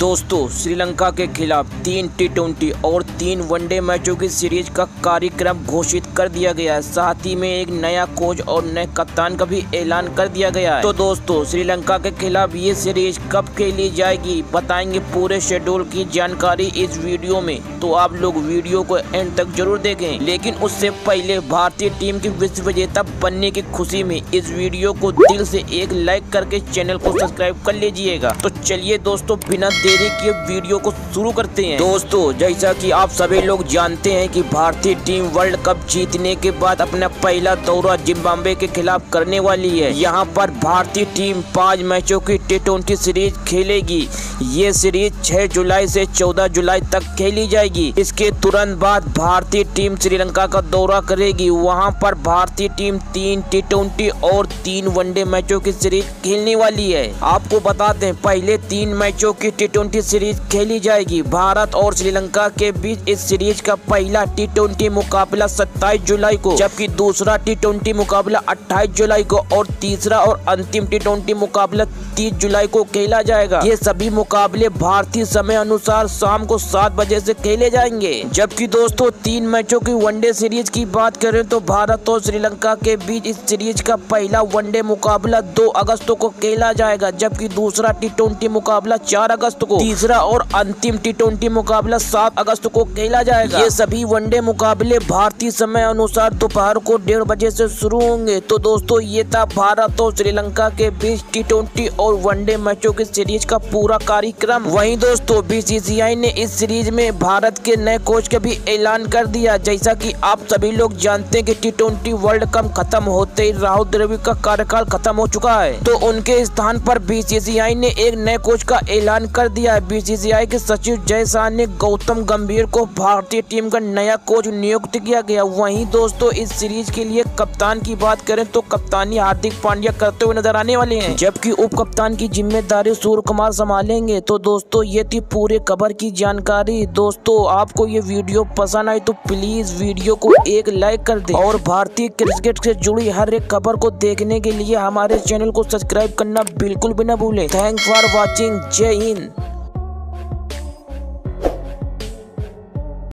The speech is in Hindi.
दोस्तों, श्रीलंका के खिलाफ तीन टी ट्वेंटी और तीन वनडे मैचों की सीरीज़ का कार्यक्रम घोषित कर दिया गया है। साथ ही में एक नया कोच और नए कप्तान का भी ऐलान कर दिया गया है। तो दोस्तों, श्रीलंका के खिलाफ ये सीरीज़ कब खेली जाएगी, बताएँगे पूरे शेड्यूल की जानकारी इस वीडियो में। तो आप लोग वीडियो को एंड तक ज़रूर देखें। लेकिन उससे पहले भारतीय टीम की विश्व विजेता बनने की खुशी में इस वीडियो को दिल से एक लाइक करके चैनल को सब्सक्राइब कर लीजिएगा। तो चलिए दोस्तों, बिना देरी के वीडियो को शुरू करते हैं। दोस्तों, जैसा कि आप सभी लोग जानते हैं कि भारतीय टीम वर्ल्ड कप जीतने के बाद अपना पहला दौरा जिम्बाब्वे के खिलाफ करने वाली है। यहाँ पर भारतीय टीम पाँच मैचों की टी सीरीज़ खेलेगी। ये सीरीज़ 6 जुलाई से 14 जुलाई तक खेली जाएगी। इसके तुरंत बाद भारतीय टीम श्रीलंका का दौरा करेगी। वहाँ पर भारतीय टीम तीन टी और तीन वनडे मैचों की सीरीज़ खेलने वाली है। आपको बता दें पहले तीन मैचों की टी ट्वेंटी सीरीज़ खेली जाएगी। भारत और श्रीलंका के बीच इस सीरीज़ का पहला टी ट्वेंटी मुकाबला 27 जुलाई को, जबकि दूसरा टी ट्वेंटी मुकाबला 28 जुलाई को और तीसरा और अंतिम टी ट्वेंटी मुकाबला 30 जुलाई को खेला जाएगा। ये सभी मुकाबले भारतीय समय अनुसार शाम को सात बजे से खेले जाएँगे। जबकि दोस्तों, तीन मैचों की वनडे सीरीज़ की बात करें तो भारत और श्रीलंका के बीच इस सीरीज़ का पहला वनडे मुकाबला दो अगस्त को खेला जाएगा, जबकि दूसरा टी ट्वेंटी मुकाबला चार अगस्त को। तीसरा और अंतिम टी मुकाबला सात अगस्त को खेला जाएगा। ये सभी वनडे मुकाबले भारतीय समय अनुसार दोपहर को डेढ़ बजे से शुरू होंगे। तो दोस्तों ये था भारत और श्रीलंका के बीच टी और वनडे मैचों की सीरीज़ का पूरा कार्यक्रम। वहीं दोस्तों बीसीसीआई ने इस सीरीज़ में भारत के नए कोच का भी ऐलान कर दिया। जैसा कि आप सभी लोग जानते हैं कि टी वर्ल्ड कप खत्म होते ही राहुल द्रविड़ का कार्यकाल खत्म हो चुका है। तो उनके स्थान पर बीसीसीआई ने एक नए कोच का ऐलान कर दिया। है बीसीसीआई के सचिव जय शाह ने गौतम गंभीर को भारतीय टीम का नया कोच नियुक्त किया गया। वहीं दोस्तों, इस सीरीज़ के लिए कप्तान की बात करें तो कप्तानी हार्दिक पांड्या करते हुए नज़र आने वाले हैं। जबकि उप कप्तान की ज़िम्मेदारी सूर्य कुमार संभालेंगे। तो दोस्तों, ये थी पूरे खबर की जानकारी। दोस्तों, आपको ये वीडियो पसंद आई तो प्लीज़ वीडियो को एक लाइक कर दे। और भारतीय क्रिकेट से जुड़ी हर एक खबर को देखने के लिए हमारे चैनल को सब्सक्राइब करना बिल्कुल भी न भूले। Thank for watching. जय हिंद।